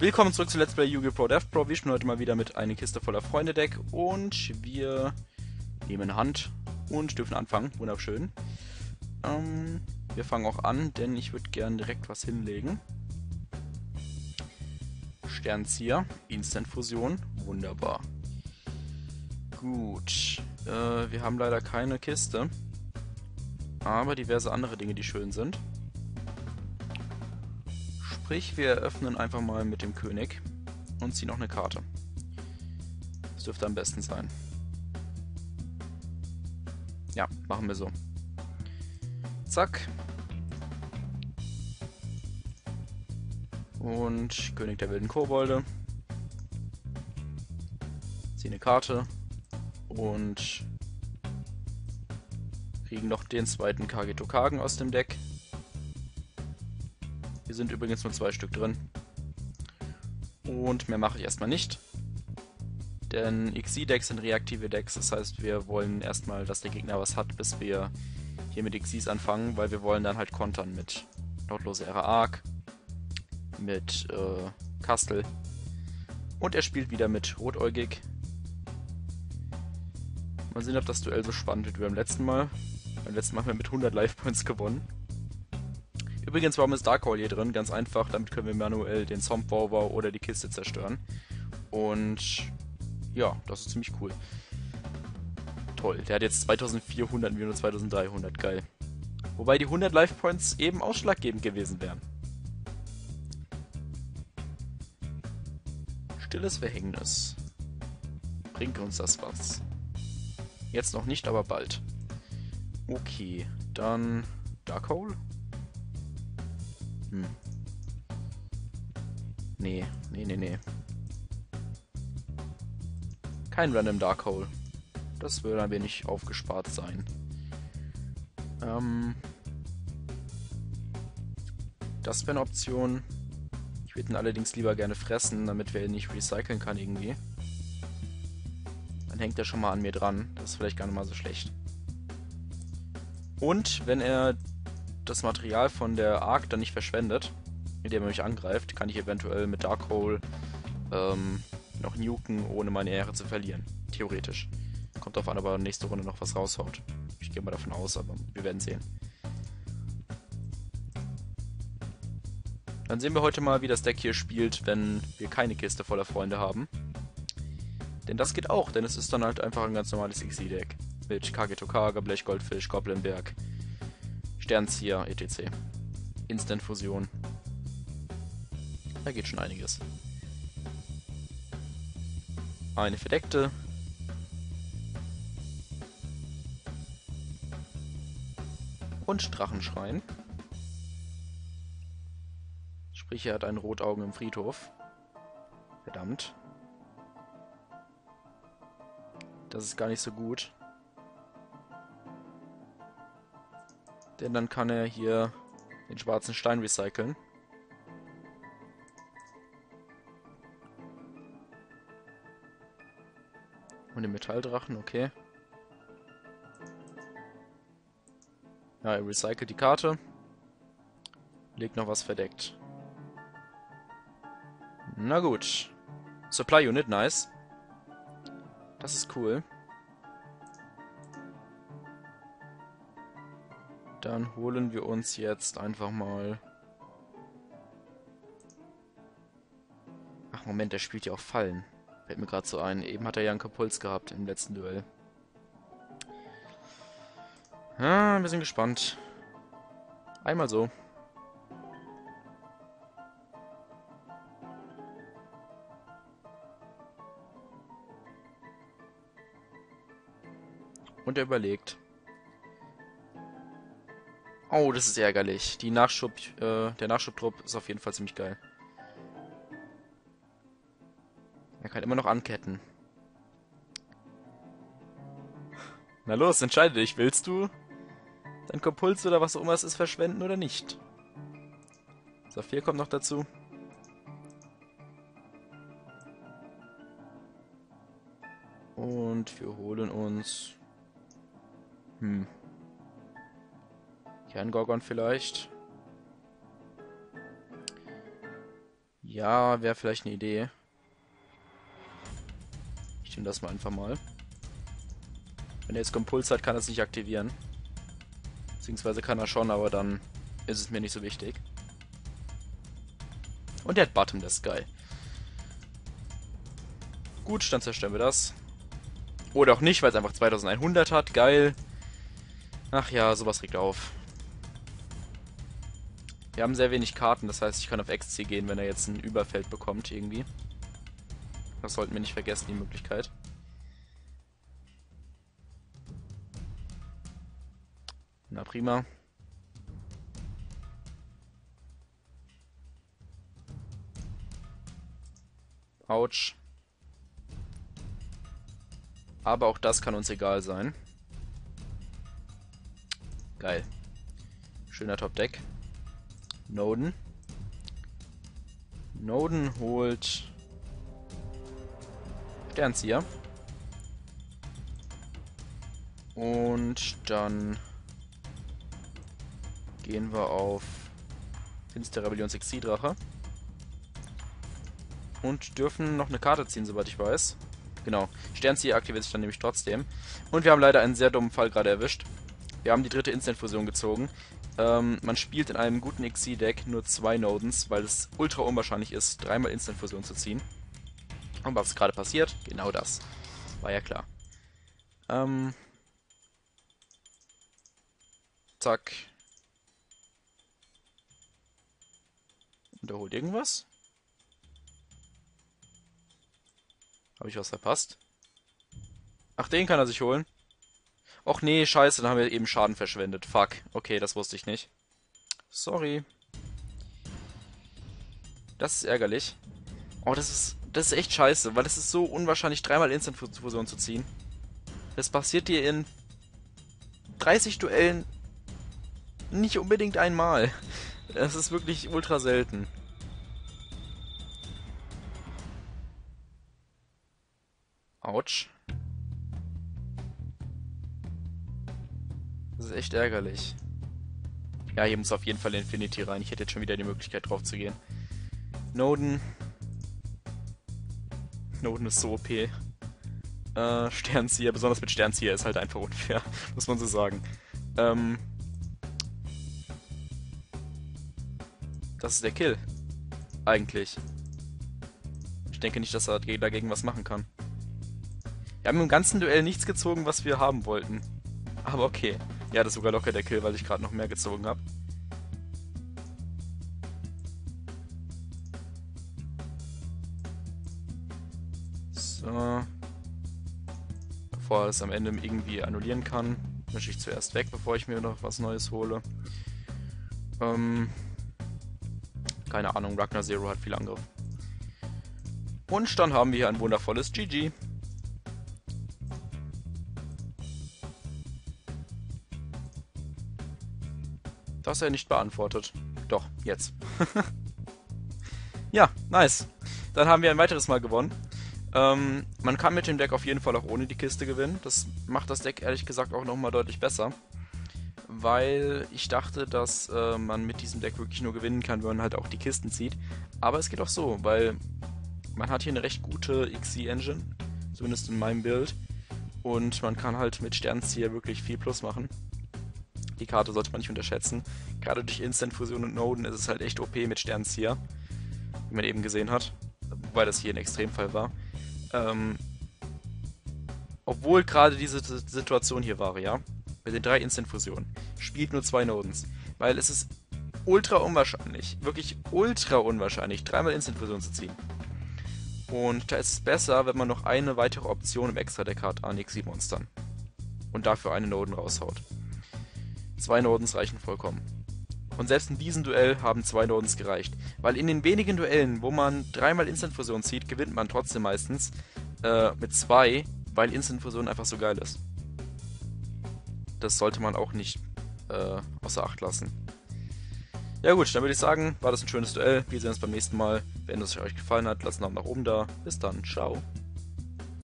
Willkommen zurück zu Let's Play Yu-Gi-Oh! Pro Death Pro. Wir spielen heute mal wieder mit einer Kiste voller Freunde-Deck und wir nehmen Hand und dürfen anfangen. Wunderschön. Ähm, wir fangen auch an, denn ich würde gern direkt was hinlegen. Sternzieher, Instant-Fusion, wunderbar. Gut, äh, wir haben leider keine Kiste, aber diverse andere Dinge, die schön sind. Sprich, wir eröffnen einfach mal mit dem König und ziehen noch eine Karte. Das dürfte am besten sein. Ja, machen wir so. Zack. Und König der wilden Kobolde. Ziehen eine Karte. Und kriegen noch den zweiten Kagetokagen aus dem Deck. Hier sind übrigens nur zwei Stück drin. Und mehr mache ich erstmal nicht. Denn XI-Decks sind reaktive Decks, das heißt, wir wollen erstmal, dass der Gegner was hat, bis wir hier mit XIs anfangen, weil wir wollen dann halt kontern mit Notlose Ära Arc, mit äh, Kastel. Und er spielt wieder mit Rotäugig. Mal sehen, ob das Duell so spannend wird wie beim letzten Mal. Beim letzten Mal haben wir mit 100 Life Points gewonnen. Übrigens, warum ist Dark Hole hier drin? Ganz einfach, damit können wir manuell den Rover oder die Kiste zerstören. Und ja, das ist ziemlich cool. Toll, der hat jetzt 2400 und wir nur 2300, geil. Wobei die 100 Life Points eben ausschlaggebend gewesen wären. Stilles Verhängnis. Bringt uns das was? Jetzt noch nicht, aber bald. Okay, dann Dark Hole. Hm. Nee, nee, nee, nee. Kein Random Dark Hole. Das würde ein wenig aufgespart sein. Ähm. Das wäre eine Option. Ich würde ihn allerdings lieber gerne fressen, damit wir ihn nicht recyceln kann irgendwie. Dann hängt er schon mal an mir dran. Das ist vielleicht gar nicht mal so schlecht. Und wenn er das Material von der Ark dann nicht verschwendet, indem er mich angreift, kann ich eventuell mit Darkhole ähm, noch nuken, ohne meine Ehre zu verlieren. Theoretisch. Kommt auf an, ob er nächste Runde noch was raushaut. Ich gehe mal davon aus, aber wir werden sehen. Dann sehen wir heute mal, wie das Deck hier spielt, wenn wir keine Kiste voller Freunde haben. Denn das geht auch, denn es ist dann halt einfach ein ganz normales XI-Deck. Mit Kagetokaga, Blechgoldfisch, Goblinberg, Sternzieher, etc. Instant-Fusion. Da geht schon einiges. Eine verdeckte. Und Drachenschrein. Sprich, er hat einen Rotaugen im Friedhof. Verdammt. Das ist gar nicht so gut. Denn dann kann er hier den schwarzen Stein recyceln. Und den Metalldrachen, okay. Ja, er recycelt die Karte. Legt noch was verdeckt. Na gut. Supply Unit, nice. Das ist cool. Dann holen wir uns jetzt einfach mal... Ach Moment, der spielt ja auch Fallen. Fällt mir gerade so ein. Eben hat er ja einen Kapuls gehabt im letzten Duell. Ah, wir sind gespannt. Einmal so. Und er überlegt. Oh, das ist ärgerlich. Die Nachschub, äh, der Nachschubtrupp ist auf jeden Fall ziemlich geil. Er kann immer noch anketten. Na los, entscheide dich. Willst du dein Kompuls oder was auch immer es ist verschwenden oder nicht? Saphir kommt noch dazu. Und wir holen uns... Hm. Kerngorgon vielleicht. Ja, wäre vielleicht eine Idee. Ich nehme das mal einfach mal. Wenn er jetzt Kompuls hat, kann er es nicht aktivieren. Beziehungsweise kann er schon, aber dann ist es mir nicht so wichtig. Und der hat Bottom, das ist geil. Gut, dann zerstören wir das. Oder auch nicht, weil es einfach 2100 hat. Geil. Ach ja, sowas regt auf. Wir haben sehr wenig Karten, das heißt, ich kann auf XC gehen, wenn er jetzt ein Überfeld bekommt irgendwie. Das sollten wir nicht vergessen, die Möglichkeit. Na prima. Autsch. Aber auch das kann uns egal sein. Geil. Schöner Top-Deck. Noden. Noden holt Sternzieher. Und dann gehen wir auf Finstere Rebellions Exildrache. Und dürfen noch eine Karte ziehen, soweit ich weiß. Genau. Sternzieher aktiviert sich dann nämlich trotzdem. Und wir haben leider einen sehr dummen Fall gerade erwischt. Wir haben die dritte Instant-Fusion gezogen. Ähm, man spielt in einem guten XC-Deck nur zwei Nodens, weil es ultra unwahrscheinlich ist, dreimal Instant-Fusion zu ziehen. Und was gerade passiert? Genau das. War ja klar. Ähm. Zack. Unterholt irgendwas? Habe ich was verpasst? Ach, den kann er sich holen. Och nee, scheiße, dann haben wir eben Schaden verschwendet. Fuck. Okay, das wusste ich nicht. Sorry. Das ist ärgerlich. Oh, das ist, das ist echt scheiße, weil es ist so unwahrscheinlich, dreimal Instant-Fusion zu ziehen. Das passiert dir in 30 Duellen nicht unbedingt einmal. Das ist wirklich ultra selten. Autsch. Das ist echt ärgerlich. Ja, hier muss auf jeden Fall Infinity rein. Ich hätte jetzt schon wieder die Möglichkeit drauf zu gehen. Noden. Noden ist so OP. Äh, Sternzieher, besonders mit Sternzieher ist halt einfach unfair, muss man so sagen. Ähm, das ist der Kill. Eigentlich. Ich denke nicht, dass er dagegen was machen kann. Wir haben im ganzen Duell nichts gezogen, was wir haben wollten. Aber okay. Ja, das ist sogar locker der Kill, weil ich gerade noch mehr gezogen habe. So. Bevor er es am Ende irgendwie annullieren kann, mische ich zuerst weg, bevor ich mir noch was Neues hole. Ähm, keine Ahnung, Ragnar Zero hat viel Angriff. Und dann haben wir hier ein wundervolles GG. Das er nicht beantwortet. Doch, jetzt. ja, nice. Dann haben wir ein weiteres Mal gewonnen. Ähm, man kann mit dem Deck auf jeden Fall auch ohne die Kiste gewinnen. Das macht das Deck ehrlich gesagt auch nochmal deutlich besser. Weil ich dachte, dass äh, man mit diesem Deck wirklich nur gewinnen kann, wenn man halt auch die Kisten zieht. Aber es geht auch so, weil man hat hier eine recht gute XC-Engine. Zumindest in meinem Bild. Und man kann halt mit Sternzieher wirklich viel Plus machen. Die Karte sollte man nicht unterschätzen. Gerade durch Instant-Fusion und Noden ist es halt echt OP mit Sternzieher. Wie man eben gesehen hat. Wobei das hier ein Extremfall war. Ähm, obwohl gerade diese Situation hier war, ja, mit den drei Instant-Fusionen, spielt nur zwei Nodens. Weil es ist ultra unwahrscheinlich, wirklich ultra unwahrscheinlich, dreimal Instant-Fusion zu ziehen. Und da ist es besser, wenn man noch eine weitere Option im Extra-Deck hat an Xi-Monstern. Und dafür eine Noden raushaut. Zwei Nodens reichen vollkommen. Und selbst in diesem Duell haben zwei Nodens gereicht. Weil in den wenigen Duellen, wo man dreimal Instant-Fusion zieht, gewinnt man trotzdem meistens äh, mit zwei, weil Instant-Fusion einfach so geil ist. Das sollte man auch nicht äh, außer Acht lassen. Ja gut, dann würde ich sagen, war das ein schönes Duell. Wir sehen uns beim nächsten Mal. Wenn es euch gefallen hat, lasst einen Daumen nach oben da. Bis dann, ciao.